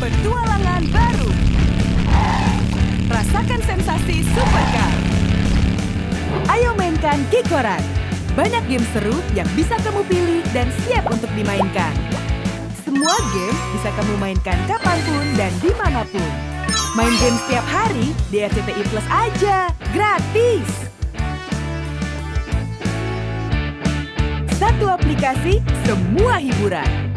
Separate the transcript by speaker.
Speaker 1: petualangan baru. Rasakan sensasi supercar. Ayo mainkan Kikoran. Banyak game seru yang bisa kamu pilih dan siap untuk dimainkan. Semua game bisa kamu mainkan kapan pun dan di mana pun. Main game setiap hari di RCTI Plus aja, gratis! Satu aplikasi, semua hiburan.